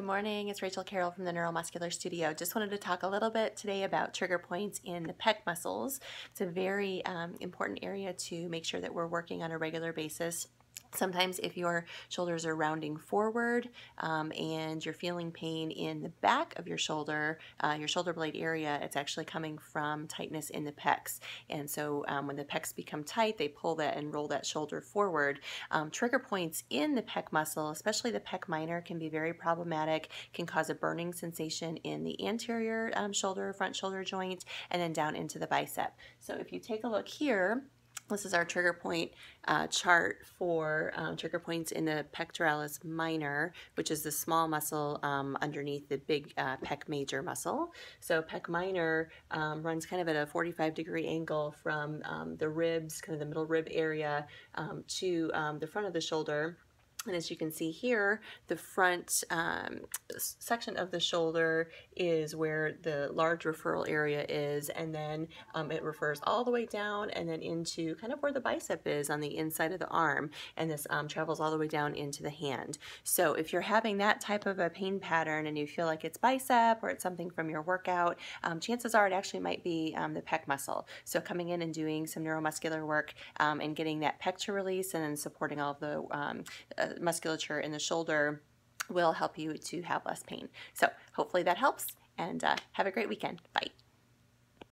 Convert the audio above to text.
Good morning, it's Rachel Carroll from the Neuromuscular Studio. Just wanted to talk a little bit today about trigger points in the pec muscles. It's a very um, important area to make sure that we're working on a regular basis Sometimes if your shoulders are rounding forward um, and you're feeling pain in the back of your shoulder, uh, your shoulder blade area, it's actually coming from tightness in the pecs. And so um, when the pecs become tight, they pull that and roll that shoulder forward. Um, trigger points in the pec muscle, especially the pec minor, can be very problematic, can cause a burning sensation in the anterior um, shoulder, front shoulder joint, and then down into the bicep. So if you take a look here, this is our trigger point uh, chart for um, trigger points in the pectoralis minor, which is the small muscle um, underneath the big uh, pec major muscle. So pec minor um, runs kind of at a 45 degree angle from um, the ribs, kind of the middle rib area, um, to um, the front of the shoulder and as you can see here, the front um, section of the shoulder is where the large referral area is, and then um, it refers all the way down and then into kind of where the bicep is on the inside of the arm, and this um, travels all the way down into the hand. So if you're having that type of a pain pattern and you feel like it's bicep or it's something from your workout, um, chances are it actually might be um, the pec muscle. So coming in and doing some neuromuscular work um, and getting that pec to release and then supporting all the uh, musculature in the shoulder will help you to have less pain. So hopefully that helps and uh, have a great weekend. Bye.